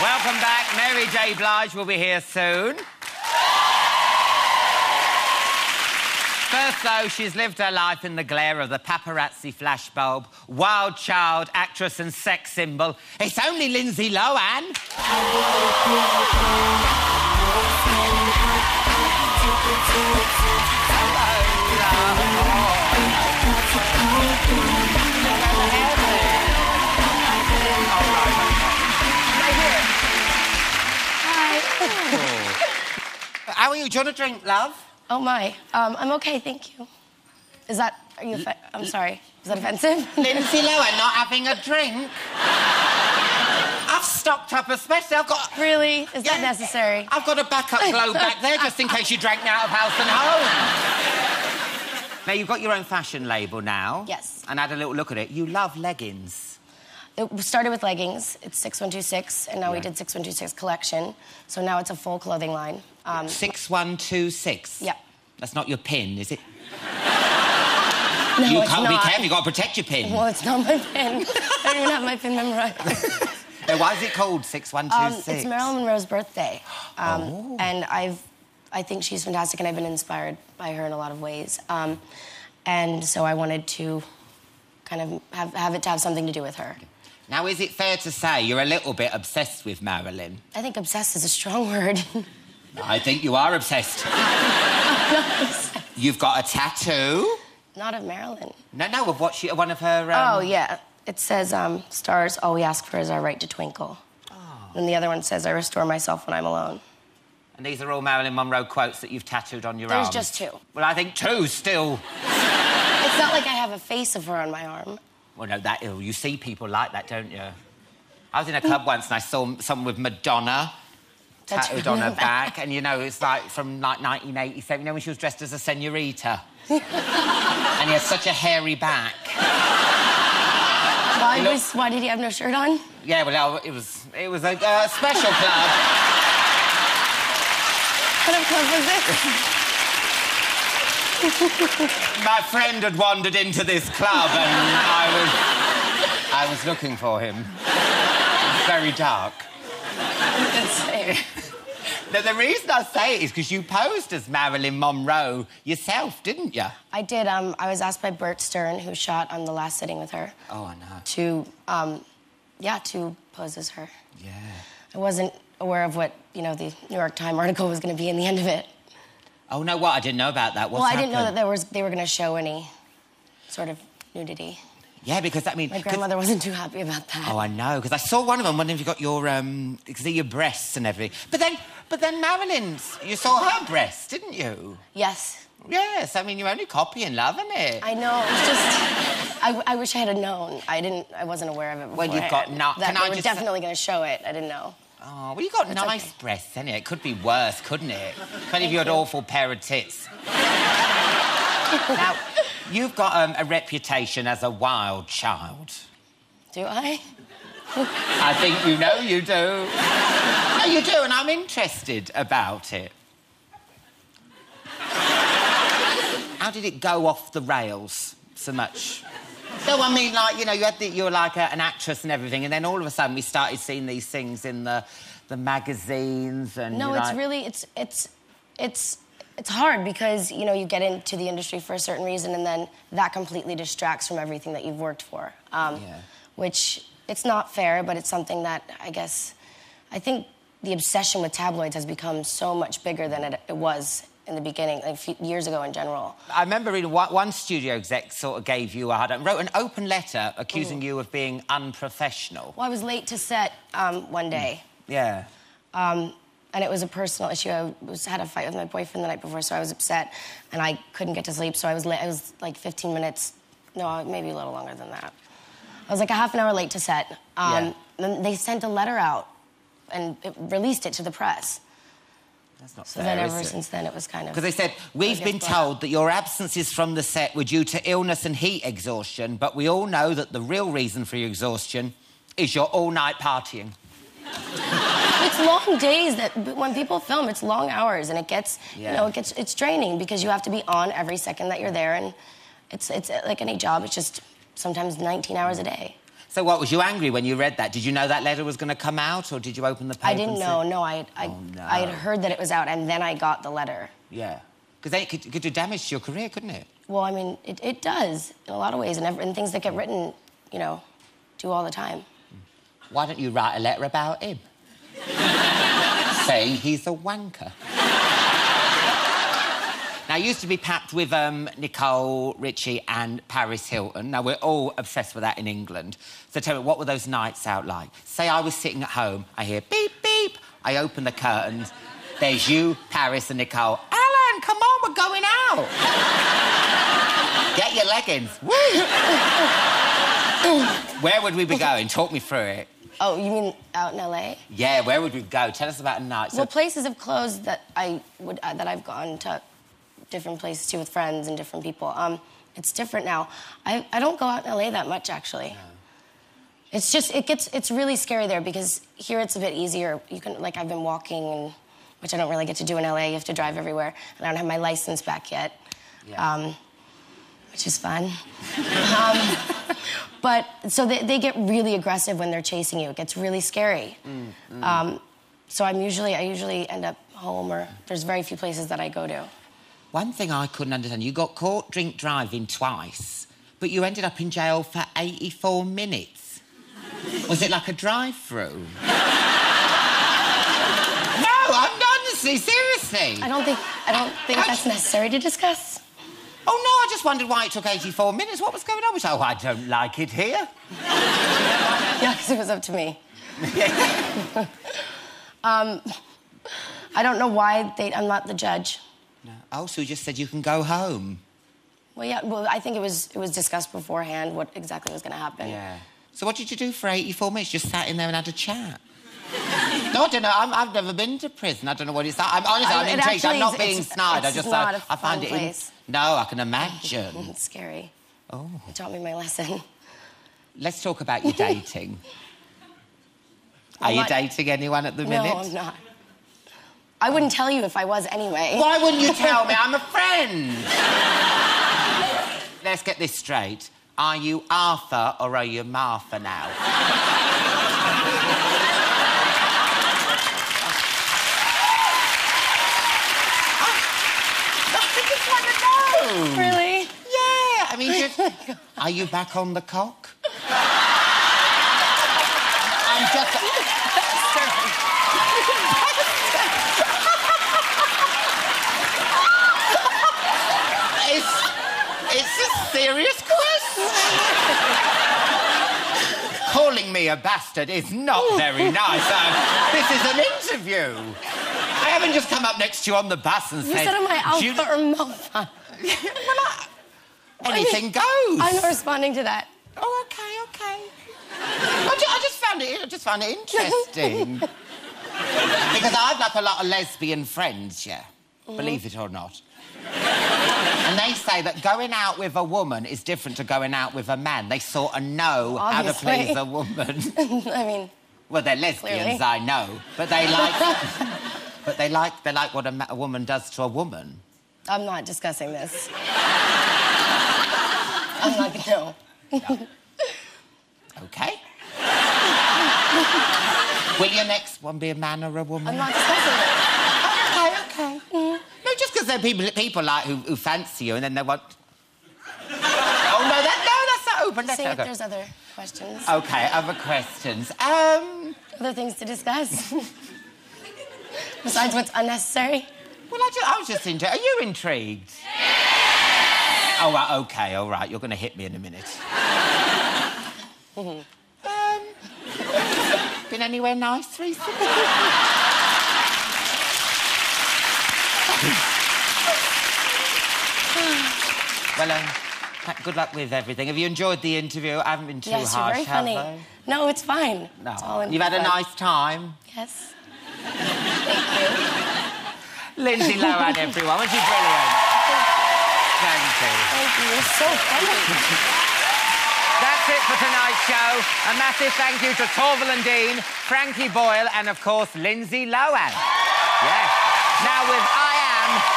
Welcome back. Mary J. Blige will be here soon. First, though, she's lived her life in the glare of the paparazzi flashbulb, wild child, actress and sex symbol. It's only Lindsay Lohan. How are you? Do you want a drink, love? Oh my. Um, I'm okay, thank you. Is that? Are you? I'm sorry. Is that offensive? Lindsay Lohan not having a drink. I've stocked up especially. I've got. really? Is that necessary? I've got a backup globe back there just in case you drank me out of house and home. Now, you've got your own fashion label now. Yes. And I had a little look at it. You love leggings. It started with leggings. It's 6126, and now we Yeah. did 6126 collection. So now it's a full clothing line. Um, 6126. Yeah. That's not your pin, is it? no, you it's can't not. be careful. You've got to protect your pin. Well, it's not my pin. I don't even have my pin memorized. Now, why is it called Um, 6126? it's Marilyn Monroe's birthday, um, Oh. and I've, I think she's fantastic, and I've been inspired by her in a lot of ways. Um, and so I wanted to kind of have, have it to have something to do with her. Now, is it fair to say you're a little bit obsessed with Marilyn? I think obsessed is a strong word. I think you are obsessed. You've got a tattoo. Not of Marilyn. No, no, of what she, one of her. Um... Oh, yeah. It says, um, stars, all we ask for is our right to twinkle. Oh. And the other one says, I restore myself when I'm alone. And these are all Marilyn Monroe quotes that you've tattooed on your arm. There's arm. just two. Well, I think two still. It's not like I have a face of her on my arm. Well, no, that ill. You see people like that, don't you? I was in a club once and I saw someone with Madonna tattooed on her back, and you know, it's like from like 1987. You know, when she was dressed as a senorita, and he has such a hairy back. Why, was, why did he have no shirt on? Yeah, well, it was it was a uh, special club. What kind of club was this? My friend had wandered into this club, and I was I was looking for him. It was very dark. Now, the reason I say it is because you posed as Marilyn Monroe yourself, didn't you? I did. Um, I was asked by Bert Stern, who shot on the last sitting with her, Oh, I know. to, um, yeah, to pose as her. Yeah. I wasn't aware of what you know the New York Times article was going to be in the end of it. Oh no, what? I didn't know about that. What's well, I didn't know that there was they were going to show any sort of nudity. Yeah, because I mean, my grandmother wasn't too happy about that. Oh, I know, because I saw one of them. Wondering if you got your um, see your breasts and everything. But then, but then Marilyn's, you saw her breasts, didn't you? Yes, Yes, I mean you're only copying love, isn't it? I know. It's just I, I wish I had known. I didn't. I wasn't aware of it. Well, you've got not- That can they I were just definitely going to show it. I didn't know. Oh, well, you got nice okay. breasts, anyway. It could be worse, couldn't it? Funny if you had awful pair of tits. now, you've got um, a reputation as a wild child. Do I? I think you know you do. no, you do, and I'm interested about it. How did it go off the rails so much? No, I mean, like, you know, you, had the, you were like a, an actress and everything, and then all of a sudden we started seeing these things in the, the magazines and... No, it's like- really it's it's it's it's hard because you know you get into the industry for a certain reason and then that completely distracts from everything that you've worked for. Um, Yeah. Which it's not fair, but it's something that I guess I think the obsession with tabloids has become so much bigger than it, it was in the beginning, like few years ago in general. I remember reading one, one studio exec sort of gave you a hard time, wrote an open letter accusing you of being unprofessional. Well, I was late to set um, one day. Yeah. Um, and it was a personal issue. I was, had a fight with my boyfriend the night before, so I was upset, and I couldn't get to sleep. So I was late. I was like 15 minutes, no, maybe a little longer than that. I was like a half an hour late to set. Um, Yeah. Then they sent a letter out and it released it to the press. That's not So fair, then ever since then, it was kind of. Because they said, we've been told that your absences from the set were due to illness and heat exhaustion, but we all know that the real reason for your exhaustion is your all night partying. it's long days that when people film, it's long hours, and it gets, Yeah. you know, it gets it's draining because you have to be on every second that you're there, and it's it's like any job. It's just sometimes 19 hours a day. So what, was you angry when you read that? Did you know that letter was going to come out, or did you open the paper I didn't know. No, I I, Oh, no. I had heard that it was out, and then I got the letter. Yeah. Because then it could, it could do damage to your career, couldn't it? Well, I mean, it, it does in a lot of ways, and, ev- and things that get written, you know, do all the time. Why don't you write a letter about him? Saying he's a wanker. I used to be packed with um, Nicole Richie and Paris Hilton. Now, we're all obsessed with that in England. So tell me, what were those nights out like? Say I was sitting at home, I hear beep, beep. I open the curtains. There's you, Paris, and Nicole. Alan, come on, we're going out. Get your leggings. Where would we be going? Talk me through it. Oh, you mean out in LA? Yeah, where would we go? Tell us about a night. So, Well, places have closed that I would uh, that I've gone to different places too with friends and different people. Um, it's different now. I, I don't go out in LA that much actually. It's just it gets it's really scary there because here it's a bit easier. You can like I've been walking and which I don't really get to do in LA. You have to drive everywhere, and I don't have my license back yet, Yeah. um, which is fun. um, but so they, they get really aggressive when they're chasing you. It gets really scary. Um, so I'm usually I usually end up home or there's very few places that I go to. One thing I couldn't understand, you got caught drink driving twice, but you ended up in jail for 84 minutes. Was it like a drive-through? no, I'm honestly, seriously. I don't think I don't think that's necessary to discuss. Oh no, I just wondered why it took 84 minutes. What was going on? Oh, I don't like it here. Yeah, because it was up to me. um, I don't know why they. I'm not the judge. Oh, so you just said you can go home. Well, yeah. Well, I think it was it was discussed beforehand what exactly was going to happen. Yeah. So what did you do for 84 minutes? Just sat in there and had a chat? no, I don't know. I'm, I've never been to prison. I don't know what it's like. I'm honestly, I- I'm it intrigued. I'm not is- being snide. I just not uh, I, I find it. in-. No, I can imagine. It's scary. oh. It taught me my lesson. Let's talk about your dating. Are I'm you not- dating anyone at the minute? No? I'm not. I wouldn't tell you if I was anyway. Why wouldn't you tell me? I'm a friend. Let's get this straight. Are you Arthur or are you Martha now? I just want to know. Oh. Really? Yeah, I mean, just, are you back on the cock? I'm just. It's, it's a serious question. Calling me a bastard is not very nice. Uh, this is an interview. I haven't just come up next to you on the bus and You said. said am I "Do you- alpha or malpha? well, I- anything goes. I'm not responding to that. Oh, okay, okay. I, ju- I just found it. I just found it interesting because I've like a lot of lesbian friends, yeah. Mm-hmm. Believe it or not. And they say that going out with a woman is different to going out with a man. They sort of know how to Obviously. please a woman. I mean, well, they're lesbians, Clearly. I know, but they like. but they like they like what a, a woman does to a woman. I'm not discussing this. I'm not gonna. No. Okay. Will your next one be a man or a woman? I'm not discussing it. Okay, okay. No, just because there are people, people like who, who fancy you and then they want. oh no, that no, that's not open. Let's See if there's other questions, Okay, other questions. Um, other things to discuss. Besides what's unnecessary. well, I, ju- I was just intrigued. Are you intrigued? Yes! Oh, right, okay, all right. You're going to hit me in a minute. um, been anywhere nice recently? Well, um, good luck with everything. Have you enjoyed the interview? I haven't been too yes, you're very have funny. I? No, it's fine. No. It's all You've had a nice time. Yes. Thank you. Lindsay Lohan, everyone. Wasn't she brilliant? Thank you. Thank you. You're so funny. That's it for tonight's show. A massive thank you to Torvill and Dean, Frankie Boyle, and of course, Lindsay Lohan. Yes. Now with I Am.